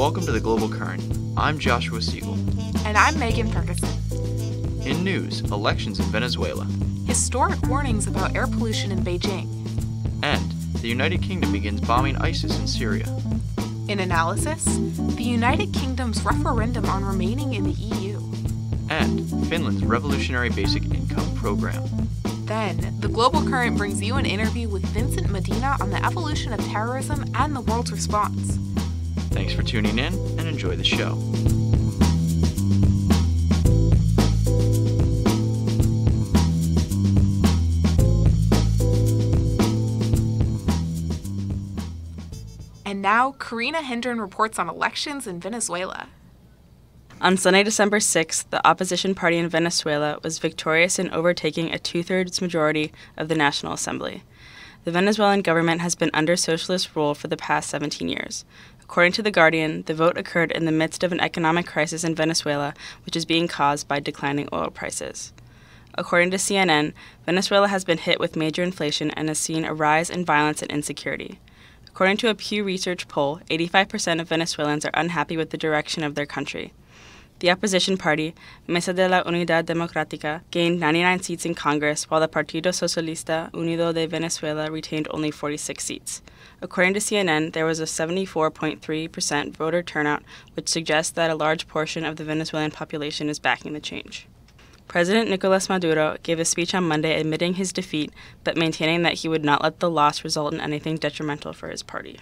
Welcome to the Global Current. I'm Joshua Siegel. And I'm Megan Ferguson. In news, elections in Venezuela. Historic warnings about air pollution in Beijing. And the United Kingdom begins bombing ISIS in Syria. In analysis, the United Kingdom's referendum on remaining in the EU. And Finland's revolutionary basic income program. Then, the Global Current brings you an interview with Vincent Medina on the evolution of terrorism and the world's response. Thanks for tuning in and enjoy the show. And now, Karina Hendren reports on elections in Venezuela. On Sunday, December 6th, the opposition party in Venezuela was victorious in overtaking a two thirds majority of the National Assembly. The Venezuelan government has been under socialist rule for the past 17 years. According to The Guardian, the vote occurred in the midst of an economic crisis in Venezuela, which is being caused by declining oil prices. According to CNN, Venezuela has been hit with major inflation and has seen a rise in violence and insecurity. According to a Pew Research poll, 85% of Venezuelans are unhappy with the direction of their country. The opposition party, Mesa de la Unidad Democrática, gained 99 seats in Congress, while the Partido Socialista Unido de Venezuela retained only 46 seats. According to CNN, there was a 74.3% voter turnout, which suggests that a large portion of the Venezuelan population is backing the change. President Nicolas Maduro gave a speech on Monday admitting his defeat, but maintaining that he would not let the loss result in anything detrimental for his party.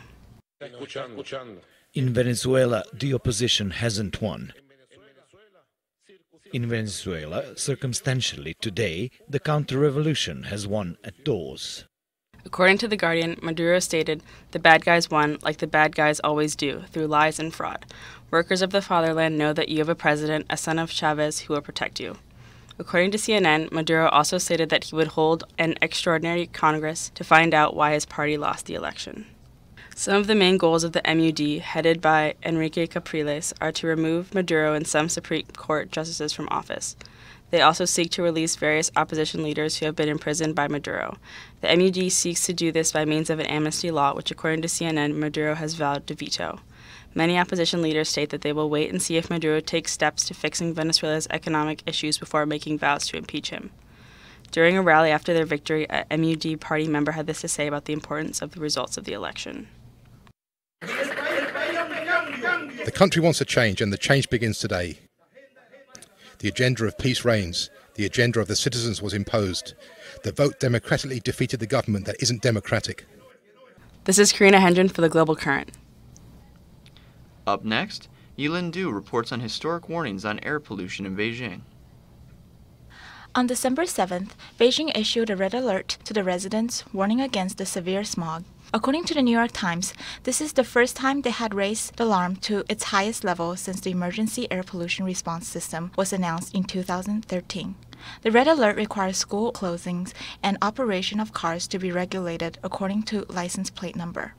In Venezuela, the opposition hasn't won. In Venezuela, circumstantially today, the counter revolution has won at doors. According to The Guardian, Maduro stated, The bad guys won, like the bad guys always do, through lies and fraud. Workers of the fatherland know that you have a president, a son of Chavez, who will protect you. According to CNN, Maduro also stated that he would hold an extraordinary Congress to find out why his party lost the election. Some of the main goals of the MUD, headed by Enrique Capriles, are to remove Maduro and some Supreme Court justices from office. They also seek to release various opposition leaders who have been imprisoned by Maduro. The MUD seeks to do this by means of an amnesty law, which, according to CNN, Maduro has vowed to veto. Many opposition leaders state that they will wait and see if Maduro takes steps to fixing Venezuela's economic issues before making vows to impeach him. During a rally after their victory, a MUD party member had this to say about the importance of the results of the election. The country wants a change, and the change begins today. The agenda of peace reigns. The agenda of the citizens was imposed. The vote democratically defeated the government that isn't democratic. This is Karina Hendren for the Global Current. Up next, Yilin Du reports on historic warnings on air pollution in Beijing. On December 7th, Beijing issued a red alert to the residents warning against the severe smog. According to the New York Times, this is the first time they had raised the alarm to its highest level since the emergency air pollution response system was announced in 2013. The red alert requires school closings and operation of cars to be regulated according to license plate number.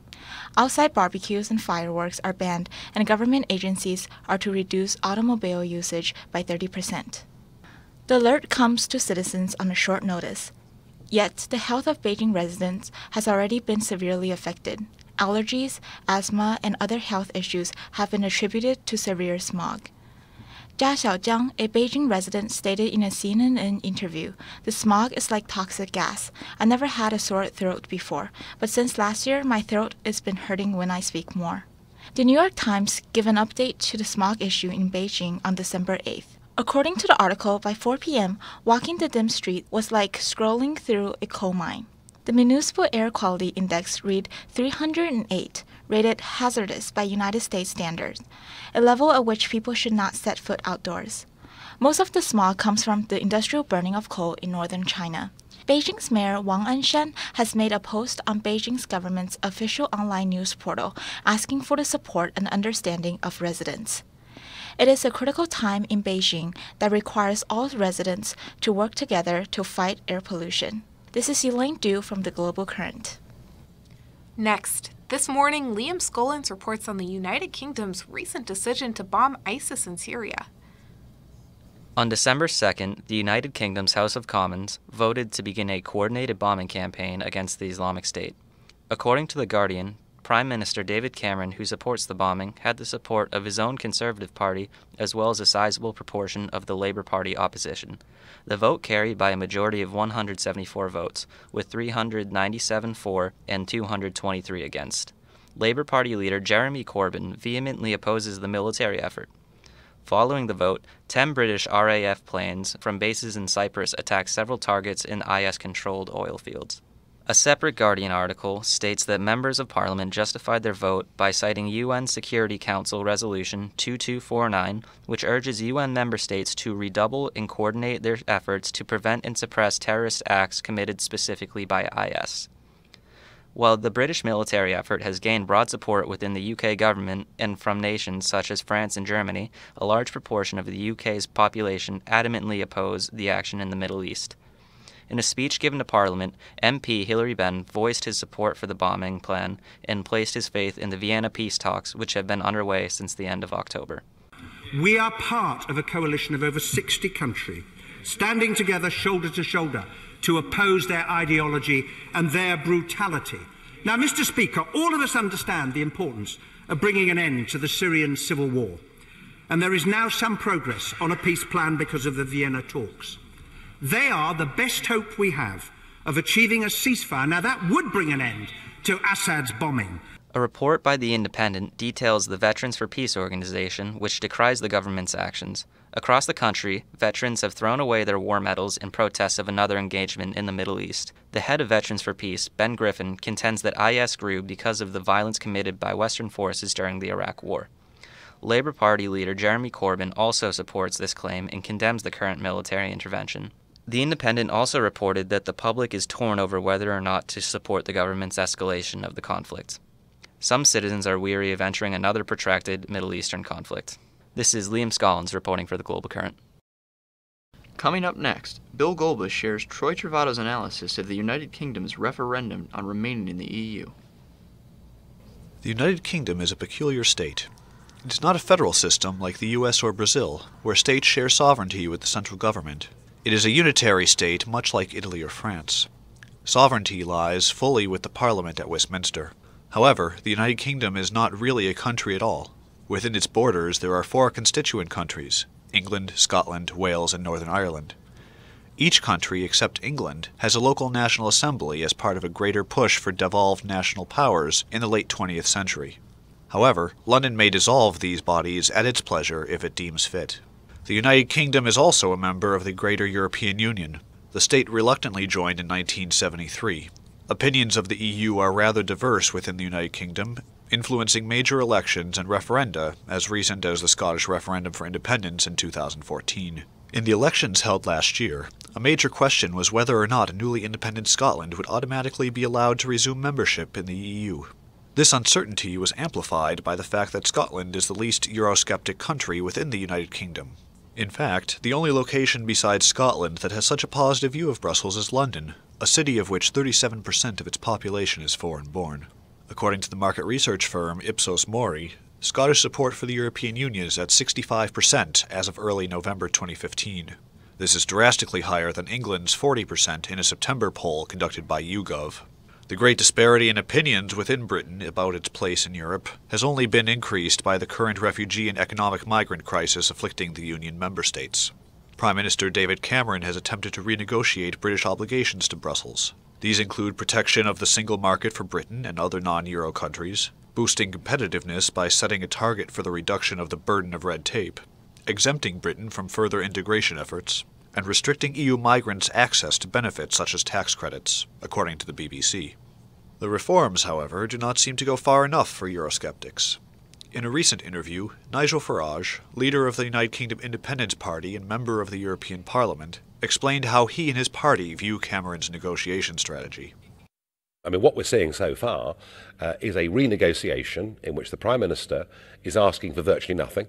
Outside barbecues and fireworks are banned, and government agencies are to reduce automobile usage by 30%. The alert comes to citizens on a short notice. Yet, the health of Beijing residents has already been severely affected. Allergies, asthma, and other health issues have been attributed to severe smog. Jia Xiaojiang, a Beijing resident, stated in a CNN interview, The smog is like toxic gas. I never had a sore throat before, but since last year, my throat has been hurting when I speak more. The New York Times gave an update to the smog issue in Beijing on December 8th. According to the article, by 4 p.m., walking the dim street was like scrolling through a coal mine. The Municipal Air Quality Index read 308, rated hazardous by United States standards, a level at which people should not set foot outdoors. Most of the smog comes from the industrial burning of coal in northern China. Beijing's mayor Wang Anshun has made a post on Beijing's government's official online news portal asking for the support and understanding of residents. It is a critical time in Beijing that requires all residents to work together to fight air pollution. This is Elaine Du from the Global Current. Next, this morning, Liam Skolins reports on the United Kingdom's recent decision to bomb ISIS in Syria. On December 2nd, the United Kingdom's House of Commons voted to begin a coordinated bombing campaign against the Islamic State. According to The Guardian, Prime Minister David Cameron, who supports the bombing, had the support of his own Conservative Party as well as a sizable proportion of the Labour Party opposition. The vote carried by a majority of 174 votes, with 397 for and 223 against. Labour Party leader Jeremy Corbyn vehemently opposes the military effort. Following the vote, 10 British RAF planes from bases in Cyprus attacked several targets in IS controlled oil fields. A separate Guardian article states that members of Parliament justified their vote by citing UN Security Council Resolution 2249, which urges UN member states to redouble and coordinate their efforts to prevent and suppress terrorist acts committed specifically by IS. While the British military effort has gained broad support within the UK government and from nations such as France and Germany, a large proportion of the UK's population adamantly oppose the action in the Middle East. In a speech given to Parliament, MP Hilary Benn voiced his support for the bombing plan and placed his faith in the Vienna peace talks, which have been underway since the end of October. We are part of a coalition of over 60 countries, standing together shoulder to shoulder to oppose their ideology and their brutality. Now, Mr. Speaker, all of us understand the importance of bringing an end to the Syrian civil war, and there is now some progress on a peace plan because of the Vienna talks. They are the best hope we have of achieving a ceasefire. Now, that would bring an end to Assad's bombing. A report by The Independent details the Veterans for Peace organization, which decries the government's actions. Across the country, veterans have thrown away their war medals in protest of another engagement in the Middle East. The head of Veterans for Peace, Ben Griffin, contends that IS grew because of the violence committed by Western forces during the Iraq War. Labour Party leader Jeremy Corbyn also supports this claim and condemns the current military intervention. The Independent also reported that the public is torn over whether or not to support the government's escalation of the conflict. Some citizens are weary of entering another protracted Middle Eastern conflict. This is Liam Scollins reporting for the Global Current. Coming up next, Bill Golbush shares Troy Travato's analysis of the United Kingdom's referendum on remaining in the EU. The United Kingdom is a peculiar state. It is not a federal system like the US or Brazil, where states share sovereignty with the central government. It is a unitary state, much like Italy or France. Sovereignty lies fully with the Parliament at Westminster. However, the United Kingdom is not really a country at all. Within its borders, there are four constituent countries England, Scotland, Wales, and Northern Ireland. Each country, except England, has a local national assembly as part of a greater push for devolved national powers in the late 20th century. However, London may dissolve these bodies at its pleasure if it deems fit. The United Kingdom is also a member of the Greater European Union. The state reluctantly joined in 1973. Opinions of the EU are rather diverse within the United Kingdom, influencing major elections and referenda as recent as the Scottish referendum for independence in 2014. In the elections held last year, a major question was whether or not a newly independent Scotland would automatically be allowed to resume membership in the EU. This uncertainty was amplified by the fact that Scotland is the least Eurosceptic country within the United Kingdom. In fact, the only location besides Scotland that has such a positive view of Brussels is London, a city of which 37% of its population is foreign born. According to the market research firm Ipsos Mori, Scottish support for the European Union is at 65% as of early November 2015. This is drastically higher than England's 40% in a September poll conducted by YouGov. The great disparity in opinions within Britain about its place in Europe has only been increased by the current refugee and economic migrant crisis afflicting the Union member states. Prime Minister David Cameron has attempted to renegotiate British obligations to Brussels. These include protection of the single market for Britain and other non Euro countries, boosting competitiveness by setting a target for the reduction of the burden of red tape, exempting Britain from further integration efforts, and restricting EU migrants' access to benefits such as tax credits, according to the BBC. The reforms, however, do not seem to go far enough for Eurosceptics. In a recent interview, Nigel Farage, leader of the United Kingdom Independence Party and member of the European Parliament, explained how he and his party view Cameron's negotiation strategy. I mean, what we're seeing so far uh, is a renegotiation in which the Prime Minister is asking for virtually nothing.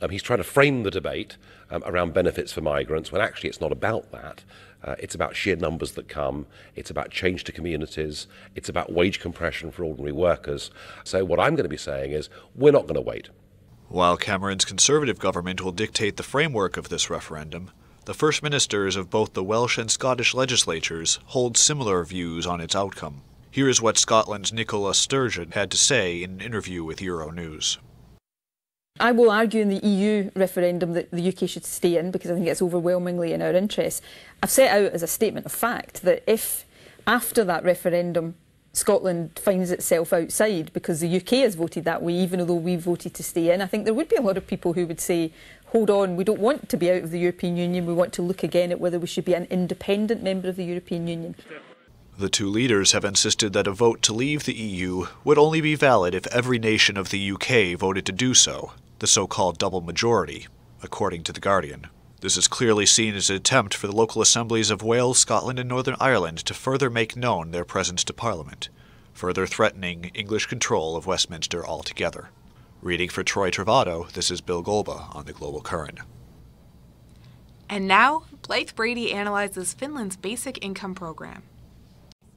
Um, he's trying to frame the debate um, around benefits for migrants when actually it's not about that. Uh, it's about sheer numbers that come. It's about change to communities. It's about wage compression for ordinary workers. So, what I'm going to be saying is we're not going to wait. While Cameron's Conservative government will dictate the framework of this referendum, the First Ministers of both the Welsh and Scottish legislatures hold similar views on its outcome. Here is what Scotland's Nicola Sturgeon had to say in an interview with Euronews. I will argue in the EU referendum that the UK should stay in because I think it's overwhelmingly in our interests. I've set out as a statement of fact that if after that referendum Scotland finds itself outside because the UK has voted that way, even though we voted to stay in, I think there would be a lot of people who would say, hold on, we don't want to be out of the European Union, we want to look again at whether we should be an independent member of the European Union. The two leaders have insisted that a vote to leave the EU would only be valid if every nation of the UK voted to do so, the so called double majority, according to The Guardian. This is clearly seen as an attempt for the local assemblies of Wales, Scotland, and Northern Ireland to further make known their presence to Parliament, further threatening English control of Westminster altogether. Reading for Troy Travado, this is Bill Golba on the Global Current. And now, Blythe Brady analyzes Finland's basic income program.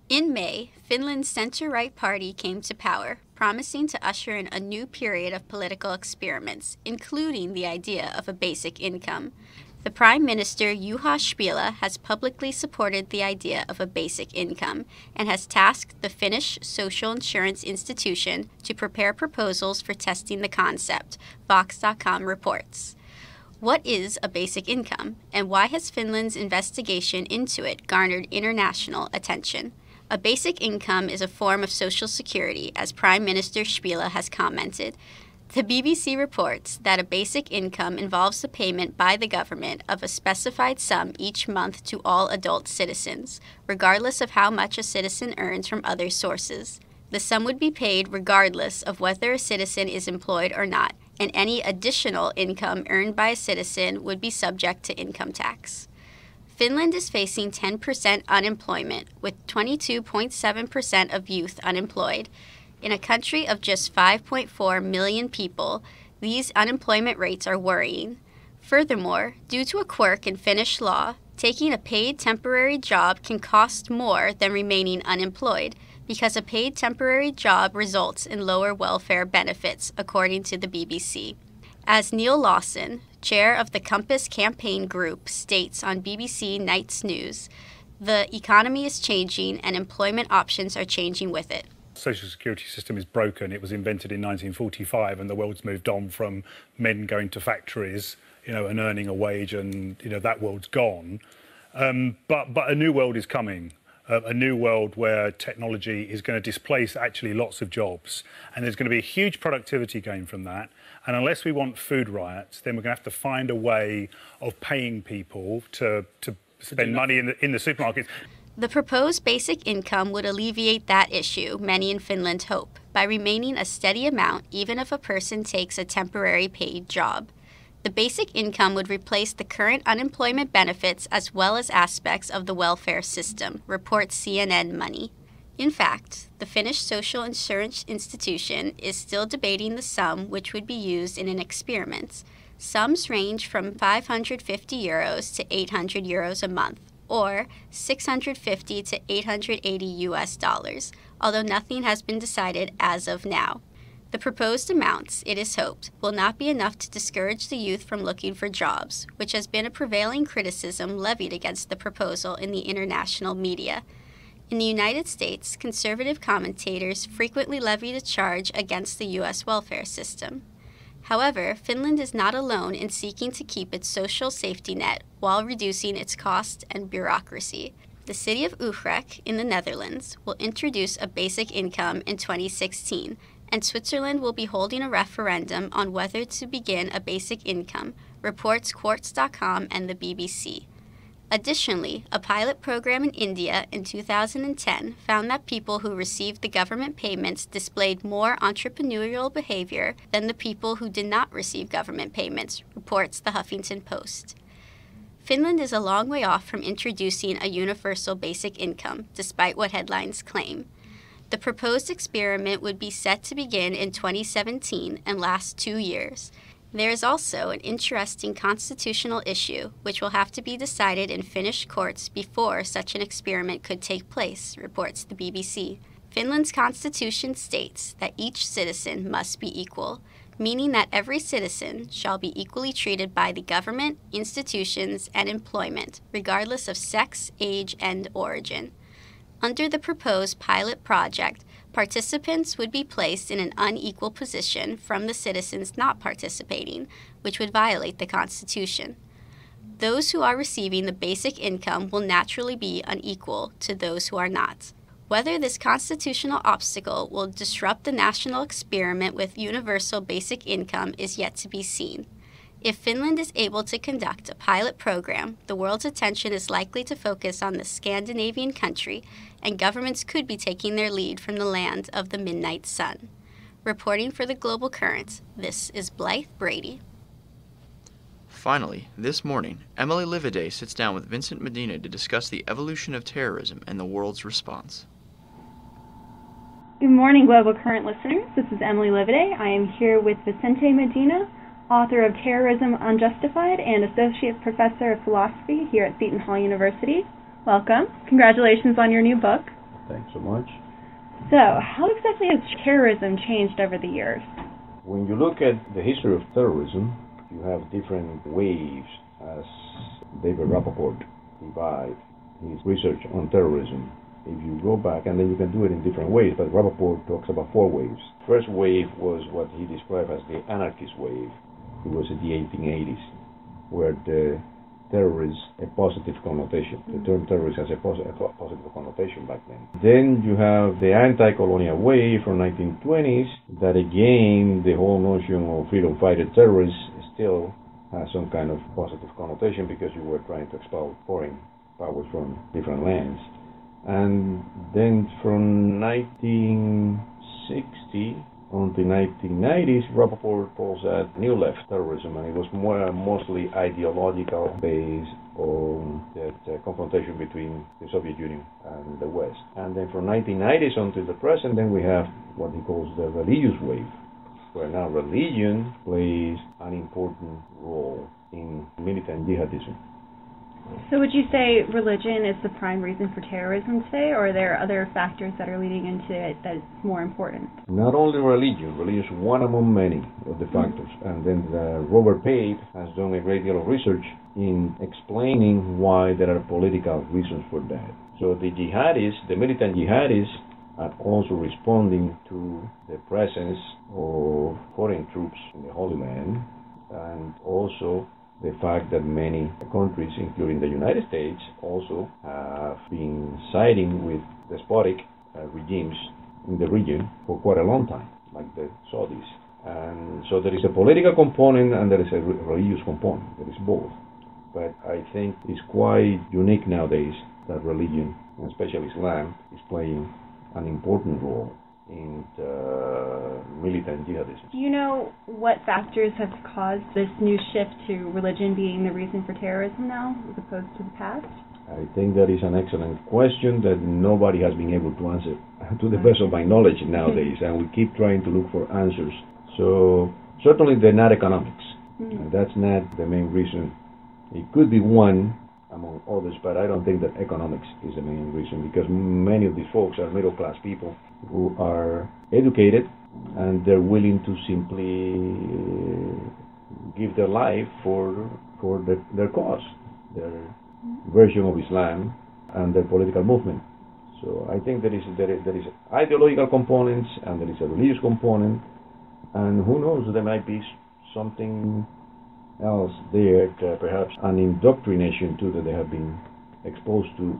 In May, Finland's center right party came to power, promising to usher in a new period of political experiments, including the idea of a basic income. The Prime Minister Juha Sipilä has publicly supported the idea of a basic income and has tasked the Finnish Social Insurance Institution to prepare proposals for testing the concept, Vox.com reports. What is a basic income, and why has Finland's investigation into it garnered international attention? A basic income is a form of social security, as Prime Minister Sipilä has commented. The BBC reports that a basic income involves the payment by the government of a specified sum each month to all adult citizens, regardless of how much a citizen earns from other sources. The sum would be paid regardless of whether a citizen is employed or not, and any additional income earned by a citizen would be subject to income tax. Finland is facing 10% unemployment, with 22.7% of youth unemployed. In a country of just 5.4 million people, these unemployment rates are worrying. Furthermore, due to a quirk in Finnish law, taking a paid temporary job can cost more than remaining unemployed because a paid temporary job results in lower welfare benefits, according to the BBC. As Neal Lawson, chair of the Compass Campaign Group, states on BBC Night's News, the economy is changing and employment options are changing with it. Social security system is broken. It was invented in 1945 and the world's moved on from men going to factories, you know, and earning a wage and, you know, that world's gone. Um, but, but a new world is coming. Uh, a new world where technology is going to displace actually lots of jobs. And there's going to be a huge productivity gain from that. And unless we want food riots, then we're going to have to find a way of paying people to, to spend money in the, in the supermarkets. The proposed basic income would alleviate that issue, many in Finland hope, by remaining a steady amount even if a person takes a temporary paid job. The basic income would replace the current unemployment benefits as well as aspects of the welfare system, reports CNN Money. In fact, the Finnish Social Insurance Institution is still debating the sum which would be used in an experiment. Sums range from 550 euros to 800 euros a month, or 650 to 880 US dollars, although nothing has been decided as of now. The proposed amounts, it is hoped, will not be enough to discourage the youth from looking for jobs, which has been a prevailing criticism levied against the proposal in the international media. In the United States, conservative commentators frequently levied a charge against the U.S. welfare system. However, Finland is not alone in seeking to keep its social safety net while reducing its cost and bureaucracy. The city of Utrecht in the Netherlands will introduce a basic income in 2016, and Switzerland will be holding a referendum on whether to begin a basic income, reports Quartz.com and the BBC. Additionally, a pilot program in India in 2010 found that people who received the government payments displayed more entrepreneurial behavior than the people who did not receive government payments, reports the Huffington Post. Finland is a long way off from introducing a universal basic income, despite what headlines claim. The proposed experiment would be set to begin in 2017 and last two years. There is also an interesting constitutional issue which will have to be decided in Finnish courts before such an experiment could take place, reports the BBC. Finland's constitution states that each citizen must be equal, meaning that every citizen shall be equally treated by the government, institutions, and employment, regardless of sex, age, and origin. Under the proposed pilot project, participants would be placed in an unequal position from the citizens not participating, which would violate the Constitution. Those who are receiving the basic income will naturally be unequal to those who are not. Whether this constitutional obstacle will disrupt the national experiment with universal basic income is yet to be seen. If Finland is able to conduct a pilot program, the world's attention is likely to focus on the Scandinavian country, and governments could be taking their lead from the land of the midnight sun. Reporting for the Global Current, this is Blythe Brady. Finally, this morning, Emily Livaday sits down with Vincent Medina to discuss the evolution of terrorism and the world's response. Good morning, Global Current listeners. This is Emily Livaday. I am here with Vicente Medina, author of Terrorism Unjustified and Associate Professor of Philosophy here at Seton Hall University. Welcome. Congratulations on your new book. Thanks so much. So, how exactly has terrorism changed over the years? When you look at the history of terrorism, you have different waves as David Rapoport divides his research on terrorism. If you go back, and then you can do it in different ways, but Rapoport talks about four waves. First wave was what he described as the anarchist wave it was in the 1880s, where the terrorist a positive connotation. The term terrorist has a positive connotation back then. Then you have the anti-colonial wave from 1920s that again the whole notion of freedom fighter terrorists still has some kind of positive connotation because you were trying to expel foreign powers from different lands. And then from 1960 on the 1990s, Rapoport calls that New Left terrorism, and it was more mostly ideological based on that uh, confrontation between the Soviet Union and the West. And then from 1990s until the present, then we have what he calls the religious wave, where now religion plays an important role in militant jihadism. So, would you say religion is the prime reason for terrorism today, or are there other factors that are leading into it that is more important? Not only religion, religion is one among many of the factors. And then uh, Robert Pape has done a great deal of research in explaining why there are political reasons for that. So, the jihadists, the militant jihadists, are also responding to the presence of foreign troops in the Holy Land and also the fact that many countries, including the United States, also have been siding with despotic uh, regimes in the region for quite a long time, like the Saudis. And so there is a political component and there is a religious component. There is both. But I think it's quite unique nowadays that religion, and especially Islam, is playing an important role in militant jihadism. Do you know what factors have caused this new shift to religion being the reason for terrorism now, as opposed to the past? I think that is an excellent question that nobody has been able to answer, to the best of my knowledge nowadays, and we keep trying to look for answers. So certainly they're not economics. Mm. that's not the main reason. It could be one among others, but I don't think that economics is the main reason because many of these folks are middle class people who are educated and they're willing to simply give their life for for the, their cause, their version of Islam and their political movement. So I think there is there is, there is ideological components and there is a religious component, and who knows there might be something else there, perhaps an indoctrination too that they have been exposed to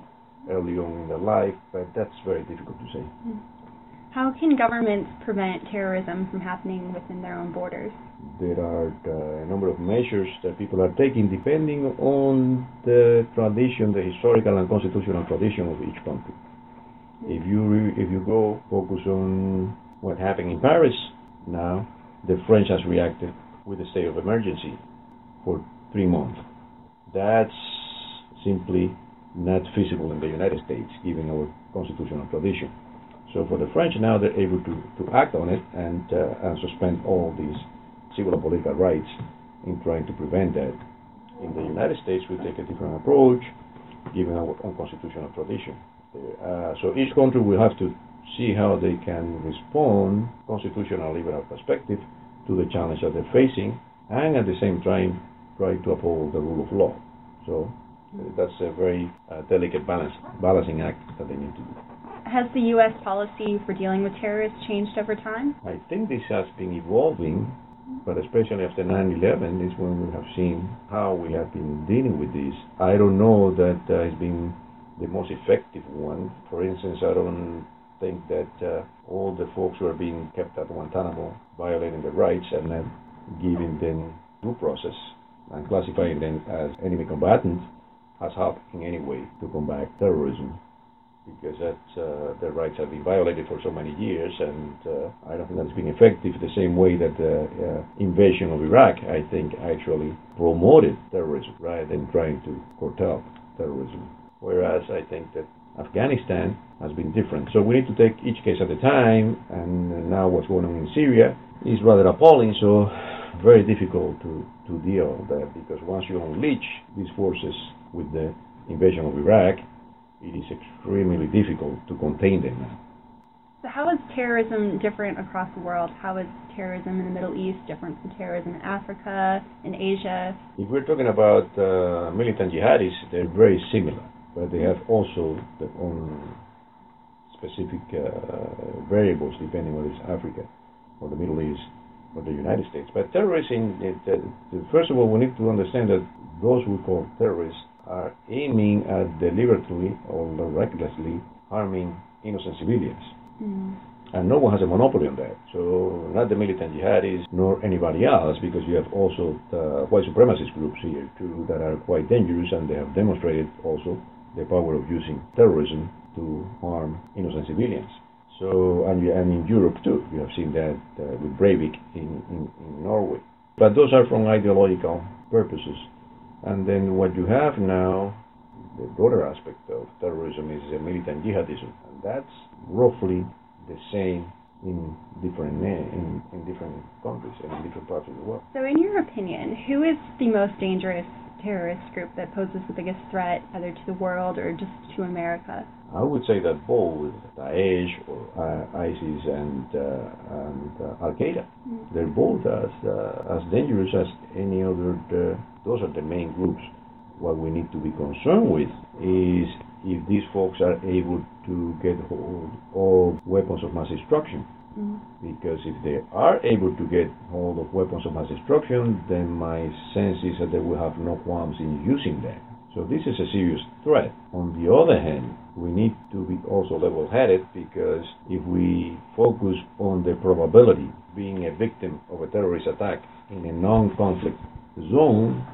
early on in their life, but that's very difficult to say. Hmm. How can governments prevent terrorism from happening within their own borders? There are uh, a number of measures that people are taking depending on the tradition, the historical and constitutional tradition of each country. If you if you go focus on what happened in Paris now, the French has reacted with a state of emergency for three months. That's simply not feasible in the United States, given our constitutional tradition. So for the French now, they're able to, to act on it and, uh, and suspend all these civil and political rights in trying to prevent that. In the United States, we take a different approach, given our own constitutional tradition. Uh, so each country will have to see how they can respond, constitutional liberal perspective, to the challenge that they're facing, and at the same time try to uphold the rule of law. So uh, that's a very uh, delicate balance, balancing act that they need to do. Has the U.S. policy for dealing with terrorists changed over time? I think this has been evolving, but especially after 9 11 is when we have seen how we have been dealing with this. I don't know that uh, it's been the most effective one. For instance, I don't think that uh, all the folks who are being kept at Guantanamo violating their rights and then giving them due process and classifying them as enemy combatants has helped in any way to combat terrorism because that's, uh, their rights have been violated for so many years, and uh, I don't think that's been effective the same way that the uh, invasion of Iraq, I think, actually promoted terrorism rather than trying to curtail terrorism. Whereas I think that Afghanistan has been different. So we need to take each case at a time, and now what's going on in Syria is rather appalling, so very difficult to, to deal with that because once you unleash these forces with the invasion of Iraq, it is extremely difficult to contain them. So, how is terrorism different across the world? How is terrorism in the Middle East different from terrorism in Africa, in Asia? If we're talking about uh, militant jihadis, they're very similar, but they have also their own specific uh, variables depending on it's Africa or the Middle East or the United States. But terrorism, it, uh, first of all, we need to understand that those we call terrorists are aiming at deliberately or recklessly harming innocent civilians. Mm. And no one has a monopoly on that. So, not the militant jihadis nor anybody else, because you have also the white supremacist groups here too that are quite dangerous and they have demonstrated also the power of using terrorism to harm innocent civilians. So, and, and in Europe too, you have seen that uh, with Breivik in, in, in Norway. But those are from ideological purposes. And then what you have now, the broader aspect of terrorism is militant jihadism, and that's roughly the same in different in, in different countries and in different parts of the world. So, in your opinion, who is the most dangerous terrorist group that poses the biggest threat, either to the world or just to America? I would say that both Daesh or uh, ISIS and uh, and uh, Al Qaeda, mm. they're both as uh, as dangerous as any other. Those are the main groups. What we need to be concerned with is if these folks are able to get hold of weapons of mass destruction. Mm. Because if they are able to get hold of weapons of mass destruction, then my sense is that they will have no qualms in using them. So this is a serious threat. On the other hand, we need to be also level-headed because if we focus on the probability being a victim of a terrorist attack in a non-conflict zone,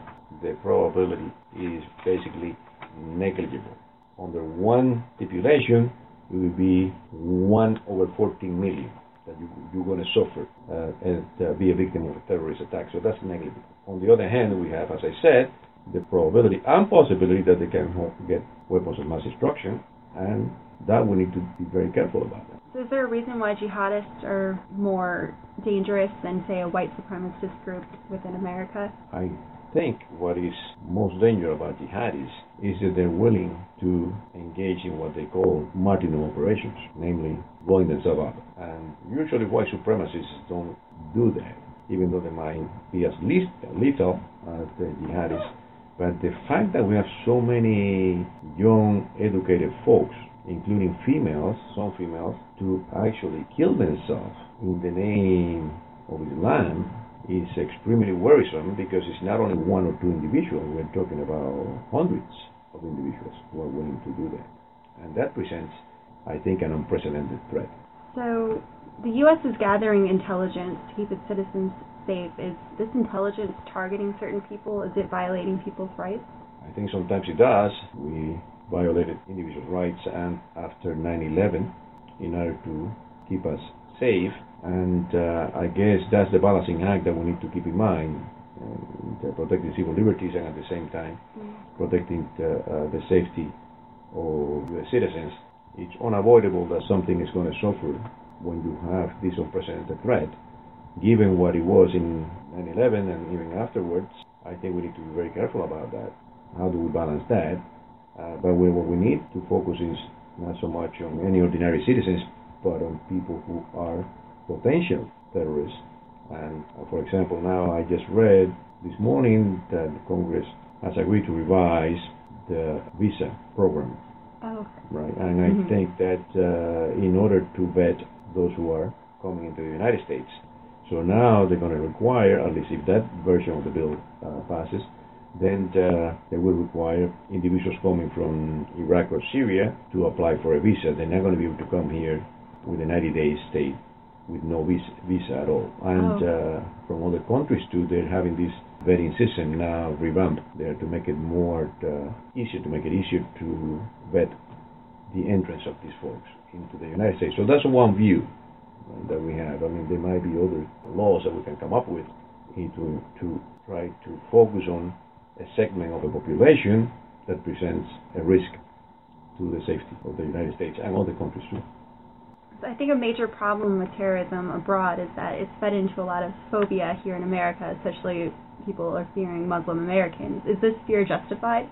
the probability is basically negligible. Under one stipulation, it will be 1 over 14 million that you, you're going to suffer uh, and uh, be a victim of a terrorist attack. So that's negligible. On the other hand, we have, as I said, the probability and possibility that they can get weapons of mass destruction, and that we need to be very careful about that. So is there a reason why jihadists are more dangerous than, say, a white supremacist group within America? I think what is most dangerous about jihadis is that they're willing to engage in what they call martyrdom operations, namely blowing themselves up. And usually white supremacists don't do that, even though they might be as lethal as the jihadis but the fact that we have so many young, educated folks, including females, some females, to actually kill themselves in the name of Islam is extremely worrisome because it's not only one or two individuals, we're talking about hundreds of individuals who are willing to do that. And that presents, I think, an unprecedented threat. So the U.S. is gathering intelligence to keep its citizens safe? Is this intelligence targeting certain people? Is it violating people's rights? I think sometimes it does. We violated individual rights and after 9-11 in order to keep us safe. And uh, I guess that's the balancing act that we need to keep in mind. Uh, protecting civil liberties and at the same time mm. protecting the, uh, the safety of the citizens. It's unavoidable that something is going to suffer when you have this unprecedented threat given what it was in 9/11 and even afterwards, I think we need to be very careful about that. How do we balance that? Uh, but we, what we need to focus is not so much on any ordinary citizens, but on people who are potential terrorists. And uh, for example, now I just read this morning that Congress has agreed to revise the visa program Oh. Right, and I Mhm. think that uh, in order to vet those who are coming into the United States, so now they're going to require, at least if that version of the bill uh, passes, then uh, they will require individuals coming from Iraq or Syria to apply for a visa. They're not going to be able to come here with a 90-day stay with no visa, visa at all. And Oh. uh, from other countries too, they're having this vetting system now revamped there to make it more uh, easier, to make it easier to vet the entrance of these folks into the United States. So that's one view uh, that we have. I mean, there might be other laws that we can come up with to, to try to focus on a segment of the population that presents a risk to the safety of the United States and other countries too. I think a major problem with terrorism abroad is that it's fed into a lot of phobia here in America, especially people are fearing Muslim Americans. Is this fear justified?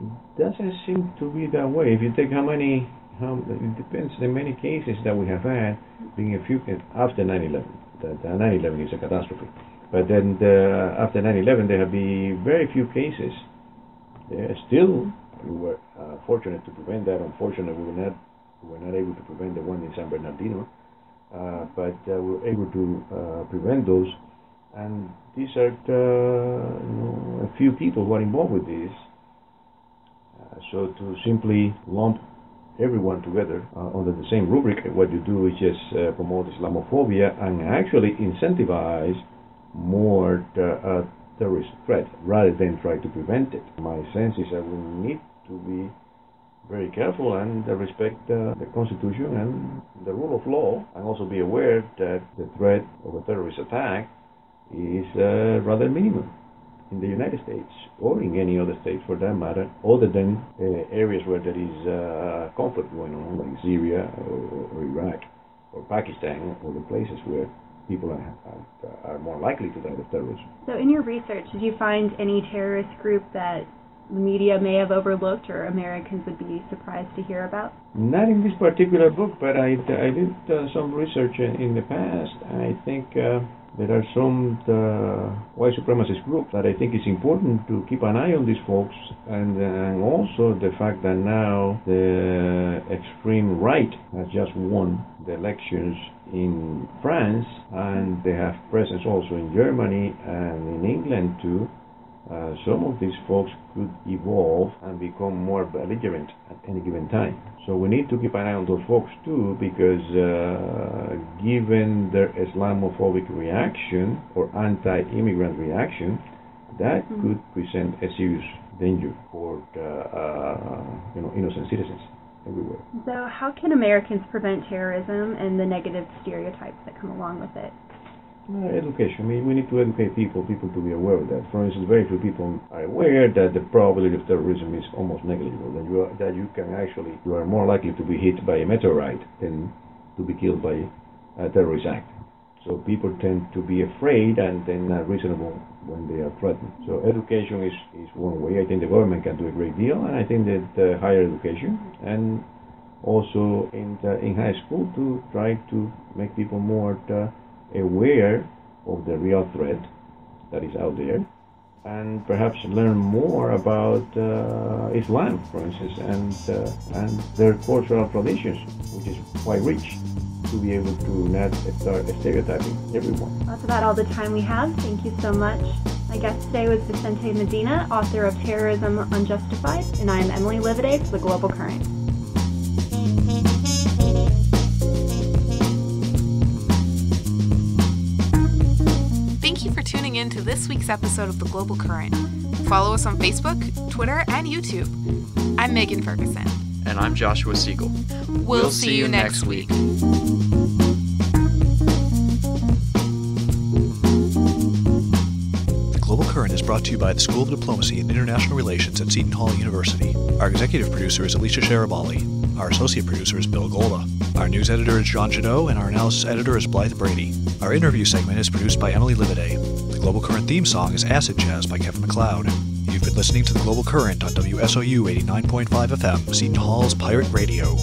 It doesn't seem to be that way. If you take how many, how it depends. The many cases that we have had, being a few after 9/11. That uh, 9/11 is a catastrophe, but then the, after 9/11 there have been very few cases. Still, we were uh, fortunate to prevent that. Unfortunately, we were not we were not able to prevent the one in San Bernardino, uh, but uh, we were able to uh, prevent those. And these are uh, you know, a few people who are involved with this. Uh, so to simply lump everyone together under the same rubric, what you do is just promote Islamophobia and actually incentivize more uh, terrorist threat rather than try to prevent it. My sense is that we need to be very careful and uh, respect uh, the Constitution and the rule of law, and also be aware that the threat of a terrorist attack is uh, rather minimum in the United States or in any other state for that matter, other than uh, areas where there is uh, conflict going on, like Syria or, or Iraq or Pakistan, or the places where people are, are, are more likely to die of terrorism. So, in your research, did you find any terrorist group that the media may have overlooked or Americans would be surprised to hear about? Not in this particular book, but I, I did uh, some research in, in the past. I think uh, there are some uh, white supremacist groups that I think it's important to keep an eye on these folks, and, and also the fact that now the extreme right has just won the elections in France, and they have presence also in Germany and in England too. Uh, some of these folks could evolve and become more belligerent at any given time. So we need to keep an eye on those folks too, because uh, given their Islamophobic reaction or anti-immigrant reaction, that Mhm. could present a serious danger for uh, uh, you know innocent citizens everywhere. So, how can Americans prevent terrorism and the negative stereotypes that come along with it? Uh, education. I mean, we need to educate people, people to be aware of that. For instance, very few people are aware that the probability of terrorism is almost negligible. That you are, that you can actually you are more likely to be hit by a meteorite than to be killed by a terrorist act. So people tend to be afraid and then not reasonable when they are threatened. So education is, is one way. I think the government can do a great deal, and I think that uh, higher education and also in the, in high school to try to make people more. Uh, aware of the real threat that is out there and perhaps learn more about uh, Islam, for instance, and uh, and their cultural traditions, which is quite rich, to be able to not start stereotyping everyone. That's about all the time we have. Thank you so much. My guest today was Vicente Medina, author of Terrorism Unjustified, and I am Emily Lividay for The Global Current. This week's episode of The Global Current. Follow us on Facebook, Twitter, and YouTube. I'm Megan Ferguson. And I'm Joshua Siegel. We'll, see, you next week. The Global Current is brought to you by the School of Diplomacy and International Relations at Seton Hall University. Our executive producer is Alicia Sharabali. Our associate producer is Bill Golda. Our news editor is John Jadot, and our analysis editor is Blythe Brady. Our interview segment is produced by Emily Lividay. The Global Current theme song is Acid Jazz by Kevin MacLeod. You've been listening to The Global Current on WSOU 89.5 FM, Seton Hall's Pirate Radio.